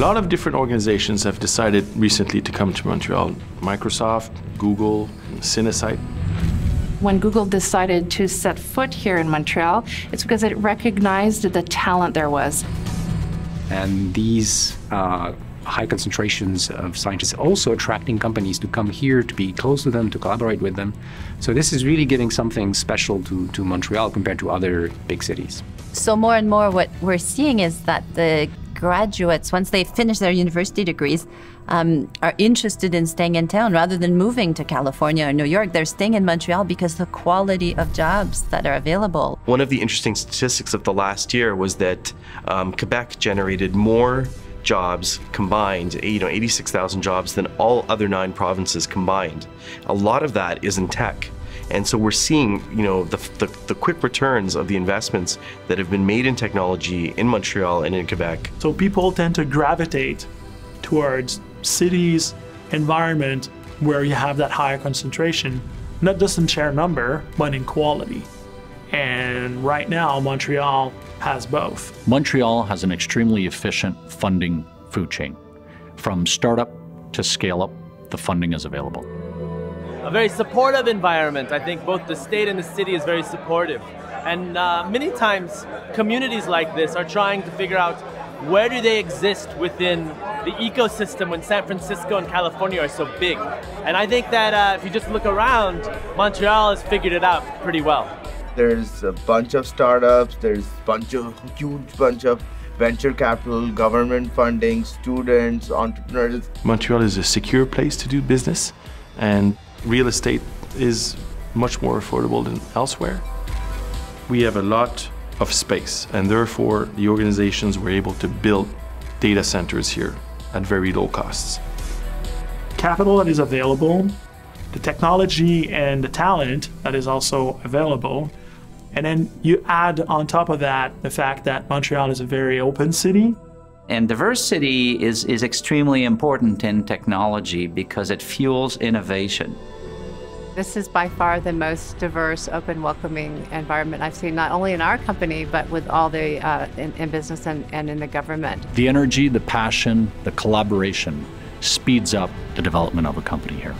lot of different organizations have decided recently to come to Montreal. Microsoft, Google, Cinesite. When Google decided to set foot here in Montreal, it's because it recognized the talent there was. And these uh, high concentrations of scientists also attracting companies to come here, to be close to them, to collaborate with them. So this is really giving something special to, to Montreal compared to other big cities. So more and more what we're seeing is that the graduates, once they finish their university degrees, um, are interested in staying in town rather than moving to California or New York. They're staying in Montreal because the quality of jobs that are available. One of the interesting statistics of the last year was that um, Quebec generated more jobs combined, you know, 86,000 jobs than all other nine provinces combined. A lot of that is in tech. And so we're seeing, you know, the, the, the, quick returns of the investments that have been made in technology in Montreal and in Quebec. So people tend to gravitate towards cities, environment where you have that higher concentration, not just in share number, but in quality. And right now, Montreal has both. Montreal has an extremely efficient funding food chain. From startup to scale up, the funding is available. A very supportive environment. I think both the state and the city is very supportive. And uh, many times, communities like this are trying to figure out where do they exist within the ecosystem when San Francisco and California are so big. And I think that uh, if you just look around, Montreal has figured it out pretty well. There's a bunch of startups, there's a bunch of huge bunch of venture capital, government funding, students, entrepreneurs. Montreal is a secure place to do business and real estate is much more affordable than elsewhere. We have a lot of space and therefore the organizations were able to build data centers here at very low costs. Capital that is available, the technology and the talent that is also available, and then you add on top of that the fact that Montreal is a very open city. And diversity is, is extremely important in technology because it fuels innovation. This is by far the most diverse, open, welcoming environment I've seen, not only in our company, but with all the uh, in, in business and, and in the government. The energy, the passion, the collaboration speeds up the development of a company here.